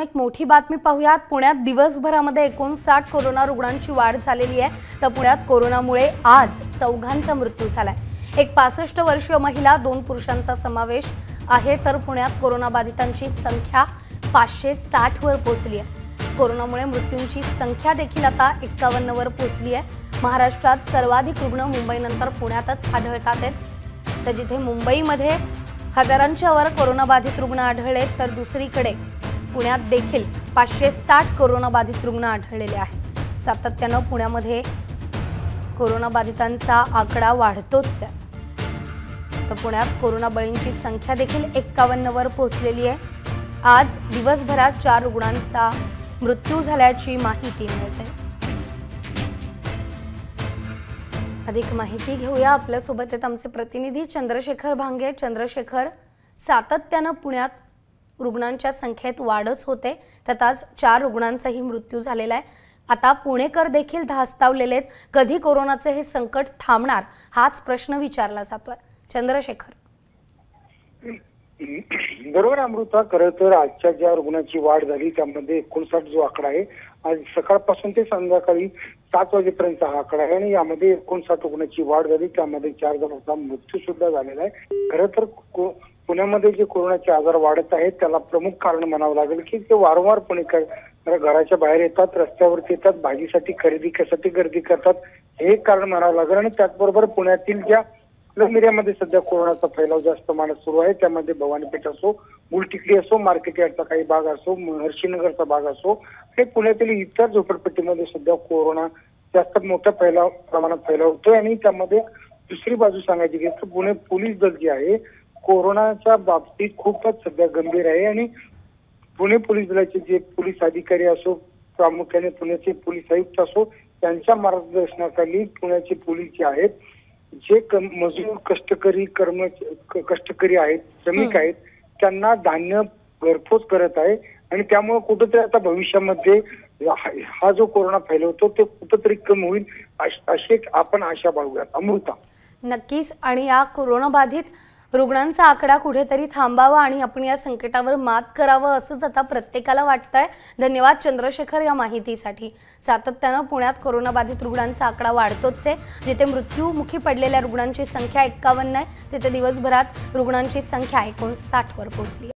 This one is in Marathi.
एक मोठी बातमी पाहूयात. पुण्यात दिवसभरामध्ये एकोणसाठ कोरोना रुग्णांची वाढ झालेली आहे. तर पुण्यात कोरोनामुळे आज चौघांचा मृत्यू झालाय. एक पासष्ट वर्षीय महिला दोन पुरुषांचा समावेश आहे. तर पुण्यात कोरोनाबाधितांची संख्या पाचशे साठवर पोहोचली आहे. कोरोनामुळे मृत्यूंची संख्या देखील आता एक्कावन्नवर पोहोचली आहे. महाराष्ट्रात सर्वाधिक रुग्ण मुंबईनंतर पुण्यातच आढळतात आहेत. तर जिथे मुंबईमध्ये हजारांच्या वर कोरोनाबाधित रुग्ण आढळले तर दुसरीकडे पुण्यात देखील पाचशे साठ कोरोनाबाधित रुग्ण आढळलेले आहेत. सातत्यानं पुण्यामध्ये कोरोनाबाधितांचा आकडा वाढतोच आहे. तर पुण्यात कोरोना बळींची संख्या देखील एक्कावन्नवर पोहोचलेली आहे. आज दिवसभरात चार रुग्णांचा मृत्यू झाल्याची माहिती मिळते. अधिक माहिती घेऊया आपल्यासोबत आहेत आमचे प्रतिनिधी चंद्रशेखर भांगे. चंद्रशेखर सातत्यानं पुण्यात रुग्णांच्या संख्येत वाढच होते. त्यात आज चार रुग्णांचाही मृत्यू झालेला आहे. आता पुणेकर देखील धास्तावलेले आहेत. कधी कोरोनाचे हे संकट थांबणार हाच प्रश्न विचारला जातोय. चंद्रशेखर. बरोबर अमृता. खरं तर आजच्या ज्या रुग्णाची वाढ झाली त्यामध्ये एकोणसाठ जो आकडा आहे आज सकाळपासून ते संध्याकाळी सात वाजेपर्यंत हा आकडा आहे आणि यामध्ये एकोणसाठ रुग्णाची वाढ झाली त्यामध्ये चार जणांचा मृत्यू सुद्धा झालेला आहे. खरं तर पुण्यामध्ये जे कोरोनाचे आजार वाढत आहेत त्याला प्रमुख कारण म्हणावं लागेल की ते वारंवारपणे घराच्या बाहेर येतात रस्त्यावरती येतात भाजीसाठी खरेदी कशासाठी गर्दी करतात हे एक कारण म्हणावं लागेल. आणि त्याचबरोबर पुण्यातील ज्या प्लम एरियामध्ये सध्या कोरोनाचा फैलाव जास्त प्रमाणात सुरू आहे त्यामध्ये भवानीपेठ असो गुलटिकडी असो मार्केट यार्डचा काही भाग असो हर्षीनगरचा भाग असो हे पुण्यातील इतर झोपडपट्टीमध्ये सुद्धा कोरोना जास्त मोठ्या फैलाव प्रमाणात फैलाव होतोय. आणि त्यामध्ये दुसरी बाजू सांगायची गेली तर पुणे पोलीस दल जे आहे कोरोनाच्या बाबतीत खूपच सध्या गंभीर आहे आणि पुणे पोलीस दलाचे जे पोलीस अधिकारी असो प्रामुख्याने पुण्याचे पोलीस आयुक्त असो त्यांच्या मार्गदर्शनाखाली पुण्याचे पोलीस जे आहेत जे मजूर कष्टकरी कर्म कष्टकरी आहेत श्रमिक. आहेत त्यांना धान्य घरपोच करत आहे आणि त्यामुळे कुठेतरी आता भविष्यामध्ये हा- जो कोरोना फैलवतो ते कुठेतरी कमी होईल अश- आपण आशा बाळगूयात. अमृता. नक्कीच. आणि या कोरोनाबाधित रुग्णांचा आकडा कुठेतरी थांबावा आणि आपण या संकटावर मात करावं असंच आता प्रत्येकाला वाटतंय. धन्यवाद चंद्रशेखर या माहितीसाठी. सातत्यानं पुण्यात कोरोनाबाधित रुग्णांचा आकडा वाढतोच आहे. जिथे मृत्यूमुखी पडलेल्या रुग्णांची संख्या एक्कावन्न आहे तिथे दिवसभरात रुग्णांची संख्या एकोणसाठ वर पोहोचली